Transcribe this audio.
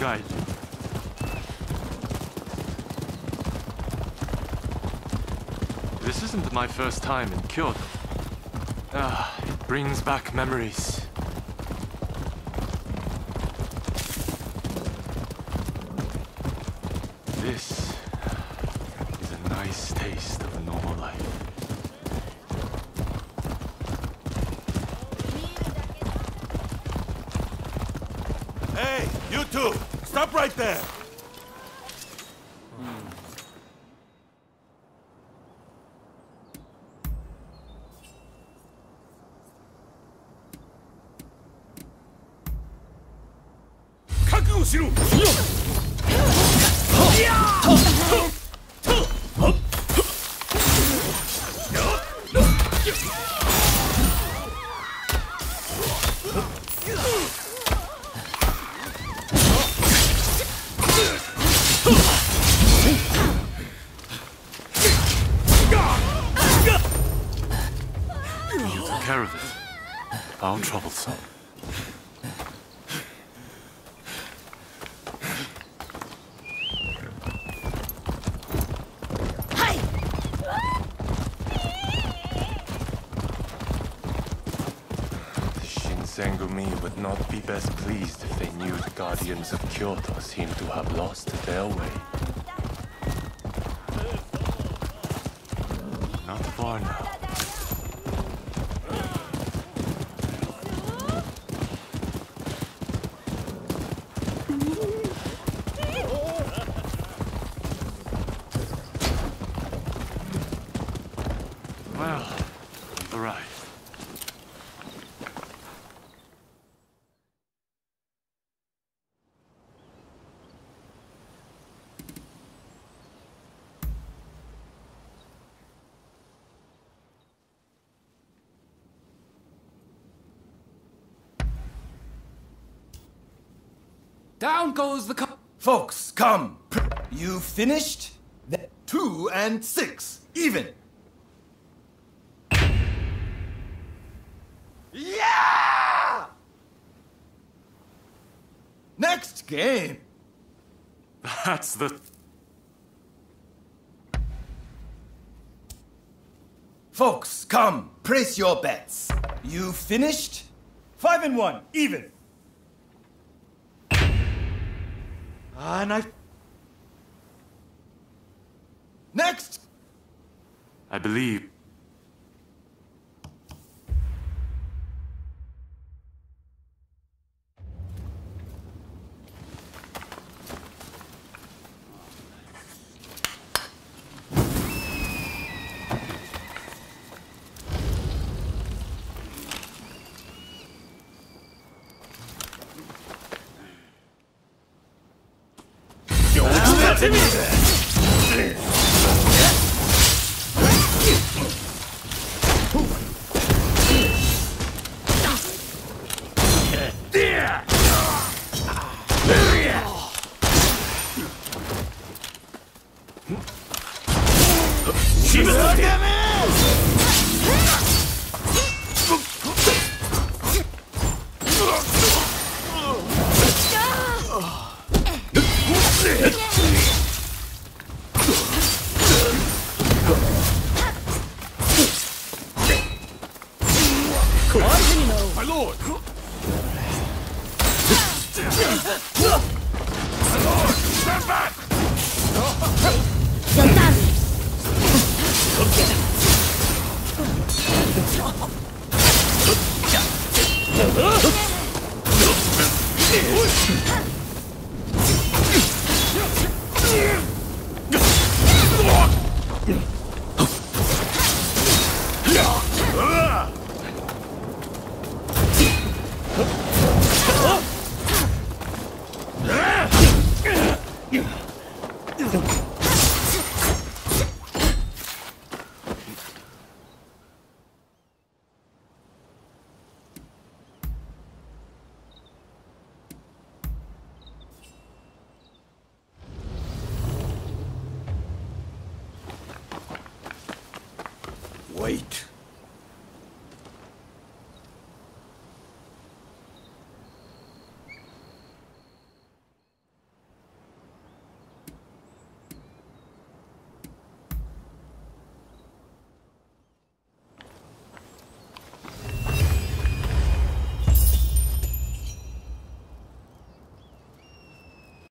right. This isn't my first time in Kyoto. Ah, it brings back memories. This is a nice taste of normal life. Hey, you two! Stop right there! Hmm. 覚 How troublesome. Shinsengumi would not be best pleased if they knew the Guardians of Kyoto seemed to have lost their way. Not far now. Down goes the cup. Folks, come. You finished? Two and six, even. Yeah! Next game. That's the. Folks, come. Place your bets. You finished? Five and one, even! Ah, and I. Next. I believe. ってみる Don't. Wait.